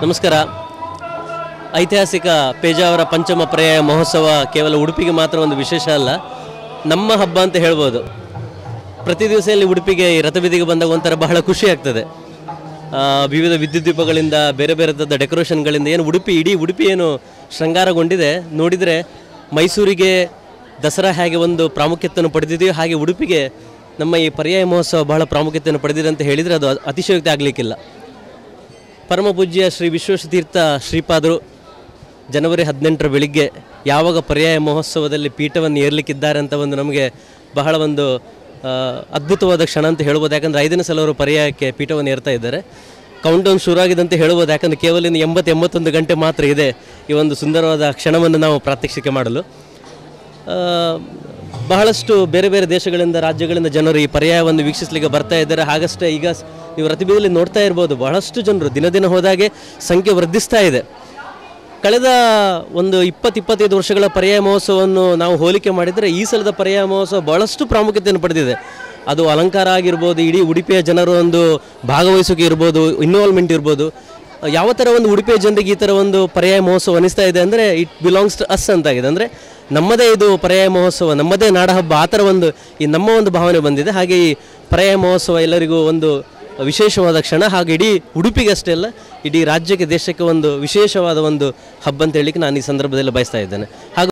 ನಮಸ್ಕಾರ. ಐತಿಹಾಸಿಕ ಪೇಜಾವರ ಪಂಚಮ ಪರ್ಯಾಯ ಮಹೋತ್ಸವ ಕೇವಲ ಉಡುಪಿಗೆ ಮಾತ್ರ ಒಂದು ವಿಶೇಷ ಅಲ್ಲ, ನಮ್ಮ ಹಬ್ಬ ಅಂತ ಹೇಳ್ಬೋದು. ಪ್ರತಿ ದಿವಸ ಇಲ್ಲಿ ಉಡುಪಿಗೆ ಈ ರಥಬೀದಿಗೆ ಬಂದಾಗ ಒಂಥರ ಬಹಳ ಖುಷಿ ಆಗ್ತದೆ. ವಿವಿಧ ವಿದ್ಯುತ್ ದೀಪಗಳಿಂದ ಬೇರೆ ಬೇರೆ ಥರದ ಡೆಕೋರೇಷನ್ಗಳಿಂದ, ಏನು ಉಡುಪಿ, ಇಡೀ ಉಡುಪಿ ಏನು ಶೃಂಗಾರಗೊಂಡಿದೆ. ನೋಡಿದರೆ ಮೈಸೂರಿಗೆ ದಸರಾ ಹೇಗೆ ಒಂದು ಪ್ರಾಮುಖ್ಯತೆಯನ್ನು ಪಡೆದಿದೆಯೋ ಹಾಗೆ ಉಡುಪಿಗೆ ನಮ್ಮ ಈ ಪರ್ಯಾಯ ಮಹೋತ್ಸವ ಬಹಳ ಪ್ರಾಮುಖ್ಯತೆಯನ್ನು ಪಡೆದಿದೆ ಅಂತ ಹೇಳಿದರೆ ಅದು ಅತಿಶಯೋಕ್ತಿ ಆಗಲಿಕ್ಕಿಲ್ಲ. ಪರಮ ಪೂಜ್ಯ ಶ್ರೀ ವಿಶ್ವೇಶತೀರ್ಥ ಶ್ರೀಪಾದರು, ಜನವರಿ ಹದಿನೆಂಟರ ಬೆಳಿಗ್ಗೆ ಯಾವಾಗ ಪರ್ಯಾಯ ಮಹೋತ್ಸವದಲ್ಲಿ ಪೀಠವನ್ನು ಏರ್ಲಿಕ್ಕಿದ್ದಾರೆ ಅಂತ ಒಂದು ನಮಗೆ ಬಹಳ ಒಂದು ಅದ್ಭುತವಾದ ಕ್ಷಣ ಅಂತ ಹೇಳ್ಬೋದು. ಯಾಕಂದರೆ ಐದನೇ ಸಲ ಅವರು ಪರ್ಯಾಯಕ್ಕೆ ಪೀಠವನ್ನು ಏರ್ತಾ ಇದ್ದಾರೆ. ಕೌಂಟೌನ್ ಶುರು ಆಗಿದೆ ಅಂತ ಹೇಳ್ಬೋದು. ಯಾಕಂದರೆ ಕೇವಲ ಇನ್ನು ಎಂಬತ್ತು ಎಂಬತ್ತೊಂದು ಗಂಟೆ ಮಾತ್ರ ಇದೆ ಈ ಒಂದು ಸುಂದರವಾದ ಕ್ಷಣವನ್ನು ನಾವು ಪ್ರಾತ್ಯಕ್ಷಿಕೆ ಮಾಡಲು. ಬಹಳಷ್ಟು ಬೇರೆ ಬೇರೆ ದೇಶಗಳಿಂದ, ರಾಜ್ಯಗಳಿಂದ ಜನರು ಈ ಪರ್ಯಾಯವನ್ನು ವೀಕ್ಷಿಸಲಿಕ್ಕೆ ಬರ್ತಾ ಇದ್ದಾರೆ. ಹಾಗಷ್ಟೇ ಈಗ ನೀವು ರತಿಬೀದಲ್ಲಿ ನೋಡ್ತಾ ಇರ್ಬೋದು, ಬಹಳಷ್ಟು ಜನರು ದಿನ ದಿನ ಹೋದಾಗೆ ಸಂಖ್ಯೆ ವೃದ್ಧಿಸ್ತಾ ಇದೆ. ಕಳೆದ ಒಂದು ಇಪ್ಪತ್ತು ಇಪ್ಪತ್ತೈದು ವರ್ಷಗಳ ಪರ್ಯಾಯ ಮಹೋತ್ಸವವನ್ನು ನಾವು ಹೋಲಿಕೆ ಮಾಡಿದರೆ ಈ ಸಲದ ಪರ್ಯಾಯ ಮಹೋತ್ಸವ ಬಹಳಷ್ಟು ಪ್ರಾಮುಖ್ಯತೆಯನ್ನು ಪಡೆದಿದೆ. ಅದು ಅಲಂಕಾರ ಆಗಿರ್ಬೋದು, ಇಡೀ ಉಡುಪಿಯ ಜನರು ಒಂದು ಭಾಗವಹಿಸೋಕೆ ಇರ್ಬೋದು ಇನ್ವಾಲ್ವ್ಮೆಂಟ್ ಇರ್ಬೋದು. ಯಾವ ಥರ ಒಂದು ಉಡುಪಿಯ ಜನರಿಗೆ ಈ ಥರ ಒಂದು ಪರ್ಯಾಯ ಮಹೋತ್ಸವ ಅನಿಸ್ತಾ ಇದೆ ಅಂದರೆ ಇಟ್ ಬಿಲಾಂಗ್ಸ್ ಟು ಅಸ್ ಅಂತಾಗಿದೆ. ಅಂದರೆ, ನಮ್ಮದೇ ಇದು ಪರ್ಯಾಯ ಮಹೋತ್ಸವ, ನಮ್ಮದೇ ನಾಡ ಹಬ್ಬ ಆ ಥರ ಒಂದು ಈ ನಮ್ಮ ಒಂದು ಭಾವನೆ ಬಂದಿದೆ. ಹಾಗೆ ಈ ಪರ್ಯಾಯ ಮಹೋತ್ಸವ ಎಲ್ಲರಿಗೂ ಒಂದು ವಿಶೇಷವಾದ ಕ್ಷಣ. ಹಾಗೆ ಇಡೀ ಉಡುಪಿಗೆ ಅಷ್ಟೇ ಅಲ್ಲ, ಇಡೀ ರಾಜ್ಯಕ್ಕೆ, ದೇಶಕ್ಕೆ ಒಂದು ವಿಶೇಷವಾದ ಒಂದು ಹಬ್ಬ ಅಂತ ಹೇಳಲಿಕ್ಕೆ ನಾನು ಈ ಸಂದರ್ಭದಲ್ಲಿ ಬಯಸ್ತಾ ಇದ್ದೇನೆ. ಹಾಗೂ